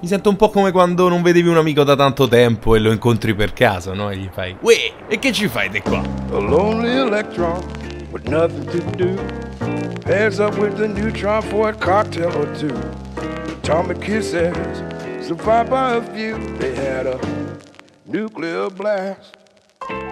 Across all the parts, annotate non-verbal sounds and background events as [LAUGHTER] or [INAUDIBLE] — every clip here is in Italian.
Mi sento un po' come quando non vedevi un amico da tanto tempo e lo incontri per caso, no? E gli fai, Uè, e che ci fai di qua? A lonely electron with nothing to do. Pairs up with the neutron for a cocktail or two. Atomic kisses survived by a few. They had a nuclear blast.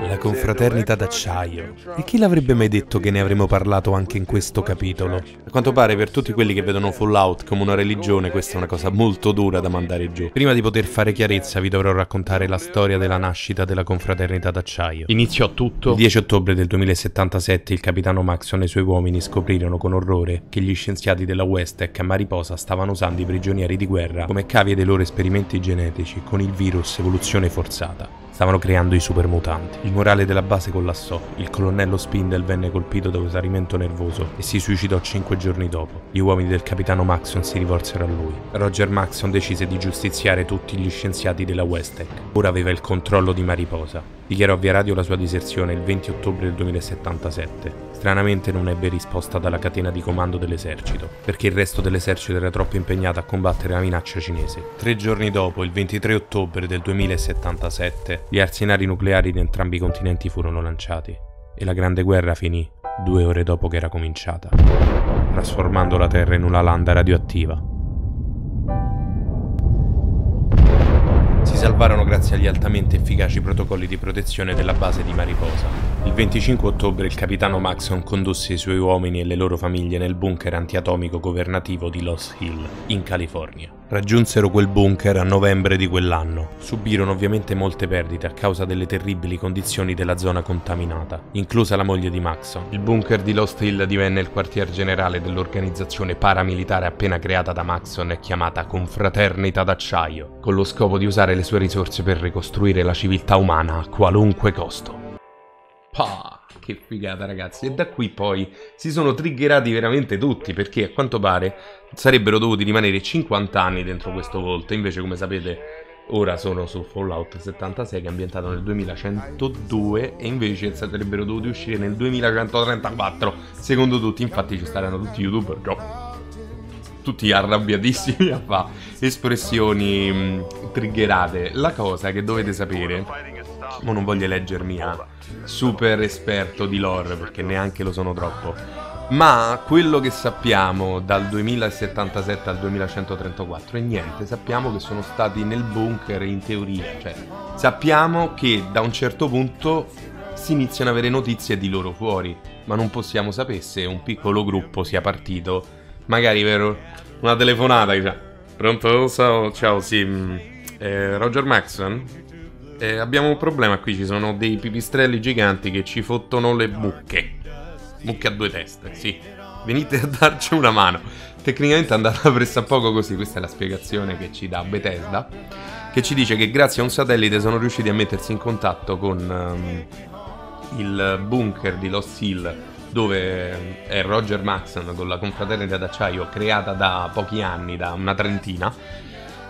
La confraternita d'acciaio. E chi l'avrebbe mai detto che ne avremmo parlato anche in questo capitolo? A quanto pare per tutti quelli che vedono Fallout come una religione questa è una cosa molto dura da mandare giù. Prima di poter fare chiarezza vi dovrò raccontare la storia della nascita della confraternita d'acciaio. Iniziò tutto il 10 ottobre del 2077 il capitano Maxon e i suoi uomini scoprirono con orrore che gli scienziati della Westec a Mariposa stavano usando i prigionieri di guerra come cavie dei loro esperimenti genetici con il virus evoluzione forzata. Stavano creando i supermutanti. Il morale della base collassò. Il colonnello Spindle venne colpito da esaurimento nervoso e si suicidò cinque giorni dopo. Gli uomini del capitano Maxon si rivolsero a lui. Roger Maxon decise di giustiziare tutti gli scienziati della Westec. Ora aveva il controllo di Mariposa. Dichiarò via radio la sua diserzione il 20 ottobre del 2077. Stranamente non ebbe risposta dalla catena di comando dell'esercito, perché il resto dell'esercito era troppo impegnato a combattere la minaccia cinese. Tre giorni dopo, il 23 ottobre del 2077, gli arsenali nucleari di entrambi i continenti furono lanciati e la Grande Guerra finì due ore dopo che era cominciata, trasformando la Terra in una landa radioattiva. Salvarono grazie agli altamente efficaci protocolli di protezione della base di Mariposa. Il 25 ottobre il capitano Maxon condusse i suoi uomini e le loro famiglie nel bunker antiatomico governativo di Lost Hill, in California. Raggiunsero quel bunker a novembre di quell'anno. Subirono ovviamente molte perdite a causa delle terribili condizioni della zona contaminata, inclusa la moglie di Maxon. Il bunker di Lost Hill divenne il quartier generale dell'organizzazione paramilitare appena creata da Maxon e chiamata Confraternita d'Acciaio, con lo scopo di usare le sue risorse per ricostruire la civiltà umana a qualunque costo. Pah, che figata ragazzi. E da qui poi si sono triggerati veramente tutti perché a quanto pare sarebbero dovuti rimanere 50 anni dentro questo volto. Invece come sapete ora sono su Fallout 76 che è ambientato nel 2102 e invece sarebbero dovuti uscire nel 2134 secondo tutti. Infatti ci staranno tutti youtuber no? Tutti arrabbiatissimi a fare espressioni mh, triggerate. La cosa che dovete sapere, ma non voglio leggermi a super esperto di lore perché neanche lo sono troppo. Ma quello che sappiamo dal 2077 al 2134 è niente, sappiamo che sono stati nel bunker in teoria, cioè sappiamo che da un certo punto si iniziano ad avere notizie di loro fuori, ma non possiamo sapere se un piccolo gruppo sia partito, magari per una telefonata dice Pronto? Ciao, ciao sì, mm, eh, Roger Maxon? Eh, abbiamo un problema qui, ci sono dei pipistrelli giganti che ci fottono le mucche. Mucche a due teste, sì. Venite a darci una mano. Tecnicamente è andata [LAUGHS] pressappoco così, questa è la spiegazione che ci dà Bethesda, che ci dice che grazie a un satellite sono riusciti a mettersi in contatto con um, il bunker di Lost Hill dove è Roger Maxon con la confraternita d'acciaio creata da pochi anni, da una trentina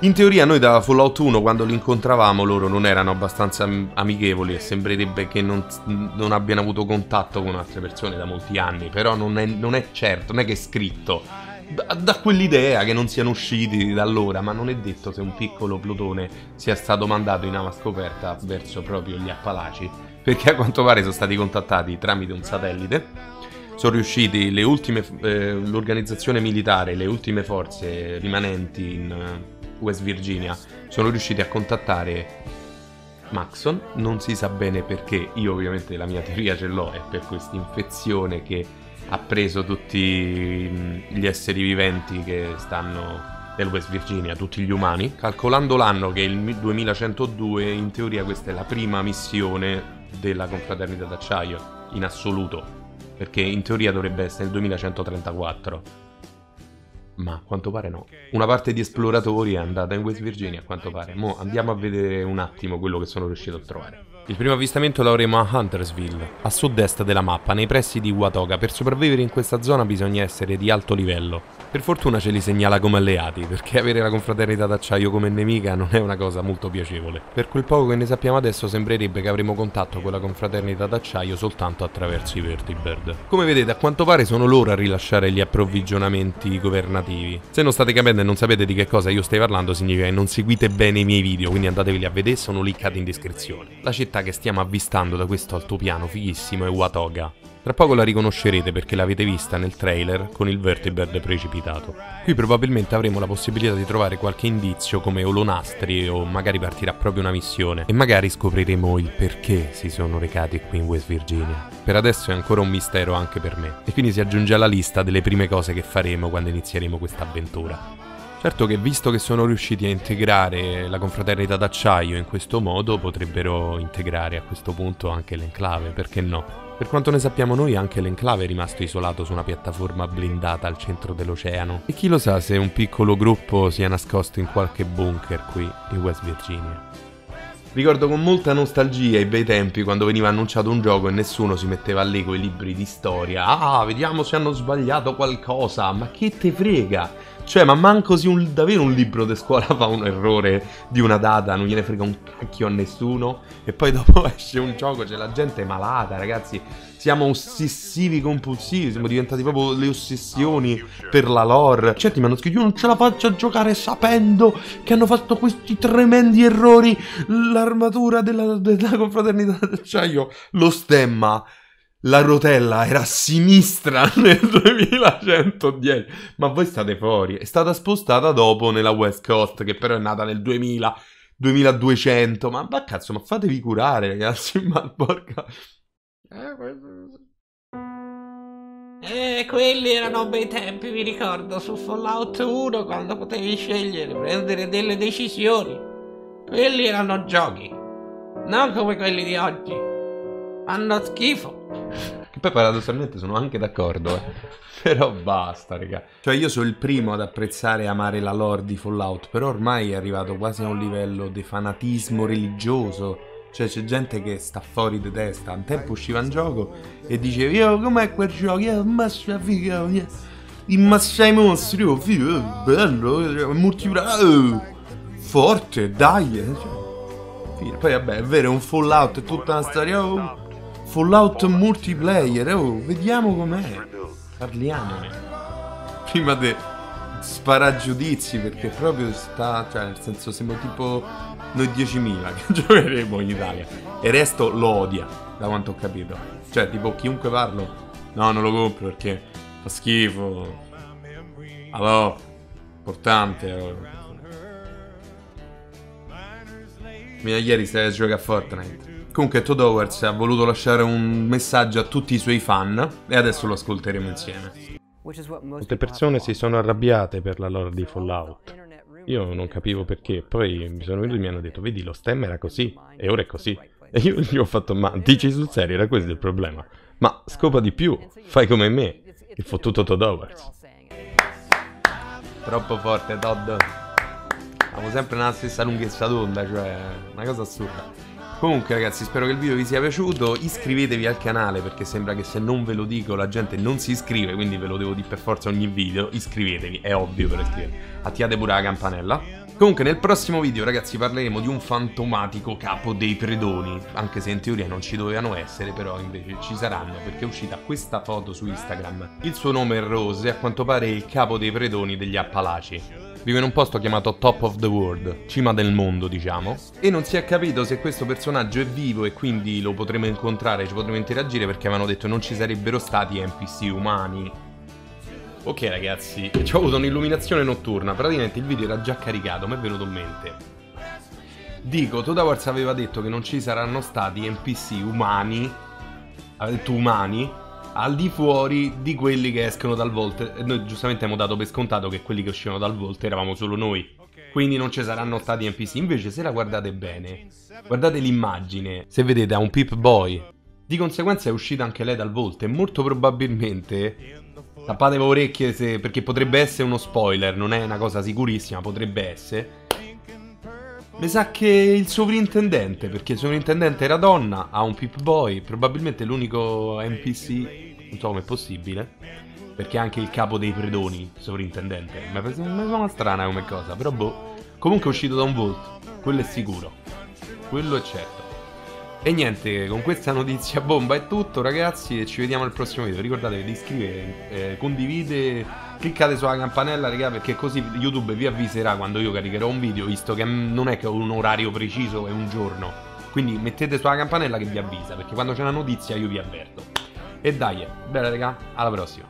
in teoria noi da Fallout 1 quando li incontravamo loro non erano abbastanza amichevoli e sembrerebbe che non, non abbiano avuto contatto con altre persone da molti anni, però non è, non è certo, non è che è scritto. Da, da, quell'idea che non siano usciti da allora, ma non è detto se un piccolo plutone sia stato mandato in ava scoperta verso proprio gli Appalachi, perché a quanto pare sono stati contattati tramite un satellite. Sono riusciti le ultime, eh, l'organizzazione militare, le ultime forze rimanenti in West Virginia sono riusciti a contattare Maxon, non si sa bene perché, io ovviamente la mia teoria ce l'ho, è per questa infezione che ha preso tutti gli esseri viventi che stanno nel West Virginia, tutti gli umani, calcolando l'anno che è il 2102, in teoria questa è la prima missione della confraternita d'acciaio, in assoluto, perché in teoria dovrebbe essere il 2134 ma a quanto pare no. Una parte di esploratori è andata in West Virginia, a quanto pare. Mo andiamo a vedere un attimo quello che sono riuscito a trovare. Il primo avvistamento lo avremo a Huntersville, a sud-est della mappa, nei pressi di Watoga. Per sopravvivere in questa zona bisogna essere di alto livello. Per fortuna ce li segnala come alleati, perché avere la confraternita d'acciaio come nemica non è una cosa molto piacevole. Per quel poco che ne sappiamo adesso sembrerebbe che avremo contatto con la confraternita d'acciaio soltanto attraverso i Vertibird. Come vedete, a quanto pare sono loro a rilasciare gli approvvigionamenti governativi. Se non state capendo e non sapete di che cosa io stai parlando, significa che non seguite bene i miei video, quindi andateveli a vedere, sono linkati in descrizione. La città città che stiamo avvistando da questo altopiano fighissimo è Watoga. Tra poco la riconoscerete perché l'avete vista nel trailer con il vertibird precipitato. Qui probabilmente avremo la possibilità di trovare qualche indizio come olonastri o magari partirà proprio una missione e magari scopriremo il perché si sono recati qui in West Virginia. Per adesso è ancora un mistero anche per me e quindi si aggiunge alla lista delle prime cose che faremo quando inizieremo questa avventura. Certo che visto che sono riusciti a integrare la confraternita d'acciaio in questo modo, potrebbero integrare a questo punto anche l'enclave, perché no? Per quanto ne sappiamo noi, anche l'enclave è rimasto isolato su una piattaforma blindata al centro dell'oceano. E chi lo sa se un piccolo gruppo sia nascosto in qualche bunker qui in West Virginia. Ricordo con molta nostalgia i bei tempi quando veniva annunciato un gioco e nessuno si metteva lì con i libri di storia. Ah, vediamo se hanno sbagliato qualcosa. Ma che te frega? Cioè, ma manco se un, davvero un libro di scuola [LAUGHS] fa un errore di una data, non gliene frega un cacchio a nessuno. E poi dopo [LAUGHS] esce un gioco, c'è la gente malata, ragazzi. Siamo ossessivi compulsivi, siamo diventati proprio le ossessioni per la lore. Certi mi hanno scritto, io non ce la faccio a giocare sapendo che hanno fatto questi tremendi errori. L'armatura della, della confraternita [LAUGHS] d'acciaio, lo stemma la rotella era a sinistra [LAUGHS] nel 2110. Ma voi state fuori. È stata spostata dopo nella West Coast, che però è nata nel 2000, 2200. Ma, ma cazzo, ma fatevi curare, ragazzi. [LAUGHS] Ma porca. Eh, quelli erano bei tempi, vi ricordo, su Fallout 1 quando potevi scegliere, prendere delle decisioni. Quelli erano giochi, non come quelli di oggi. Fanno schifo. Che poi paradossalmente sono anche d'accordo, eh. [LAUGHS] Però basta, raga. Cioè io sono il primo ad apprezzare e amare la lore di Fallout, però ormai è arrivato quasi a un livello di fanatismo religioso. Cioè c'è gente che sta fuori di testa. Un tempo usciva in gioco e diceva Io com'è quel gioco? Io ammazza figa, immazza i mostri, oh figo, bello, cioè, multiplayer, oh, forte, dai. Cioè, poi vabbè, è vero, è un Fallout, è tutta una storia, oh, Fallout multiplayer, oh, vediamo com'è. Parliamone. Prima di sparare giudizi, perché proprio sta, cioè nel senso siamo tipo noi 10.000 che [LAUGHS] giocheremo in Italia. E il resto lo odia, da quanto ho capito. Cioè, tipo chiunque parlo, no, non lo compro perché fa schifo. Allora, importante. Oh. Mia ieri stai a giocare a Fortnite. Comunque Todd Howard ha voluto lasciare un messaggio a tutti i suoi fan e adesso lo ascolteremo insieme. Molte persone si sono arrabbiate per la lore di Fallout. Io non capivo perché, poi mi sono venuti e mi hanno detto, vedi lo stem era così e ora è così. E io gli ho fatto, ma dici sul serio, era questo il problema. Ma scopa di più, fai come me, il fottuto Todd Howard. Troppo forte Todd. Siamo sempre nella stessa lunghezza d'onda, cioè una cosa assurda. Comunque ragazzi spero che il video vi sia piaciuto. Iscrivetevi al canale perché sembra che se non ve lo dico la gente non si iscrive Quindi ve lo devo dire per forza ogni video. Iscrivetevi, è ovvio per iscrivervi. Attivate pure la campanella. Comunque nel prossimo video ragazzi parleremo di un fantomatico capo dei predoni. Anche se in teoria non ci dovevano essere però invece ci saranno Perché è uscita questa foto su Instagram. Il suo nome è Rose e a quanto pare è il capo dei predoni degli Appalachi Vive in un posto chiamato Top of the World, cima del mondo diciamo, e non si è capito se questo personaggio è vivo e quindi lo potremo incontrare, ci potremo interagire perché avevano detto non ci sarebbero stati NPC umani. Ok ragazzi, ci ho avuto un'illuminazione notturna, praticamente il video era già caricato, mi è venuto in mente. Dico, Toda Wars aveva detto che non ci saranno stati NPC umani, ha detto umani, al di fuori di quelli che escono dal Vault. Noi giustamente abbiamo dato per scontato che quelli che uscivano dal Vault eravamo solo noi. Quindi non ci saranno stati NPC. Invece, se la guardate bene, guardate l'immagine. Se vedete ha un Pip Boy. Di conseguenza è uscita anche lei dal Vault. E molto probabilmente. Tappate le orecchie se, perché potrebbe essere uno spoiler. Non è una cosa sicurissima, potrebbe essere Mi sa che il sovrintendente, perché il sovrintendente era donna, ha un Pip Boy, probabilmente l'unico NPC, non so come è possibile, perché è anche il capo dei predoni, sovrintendente. Mi sembra strana come cosa, però boh. Comunque è uscito da un volto, quello è sicuro, quello è certo. E niente, con questa notizia bomba è tutto ragazzi e ci vediamo al prossimo video. Ricordatevi di iscrivervi, eh, condividete, cliccate sulla campanella raga perché così YouTube vi avviserà quando io caricherò un video, visto che non è che ho un orario preciso e un giorno. Quindi mettete sulla campanella che vi avvisa, perché quando c'è una notizia io vi avverto. E dai, bella raga, alla prossima.